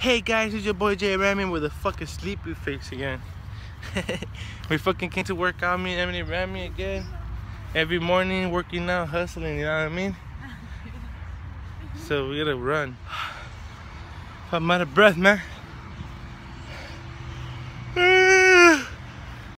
Hey guys, it's your boy Jay Rami with a fucking sleepy face again. we fucking came to work out, me and Emily Rami again. Every morning, working out, hustling, you know what I mean? So we gotta run. I'm out of breath, man.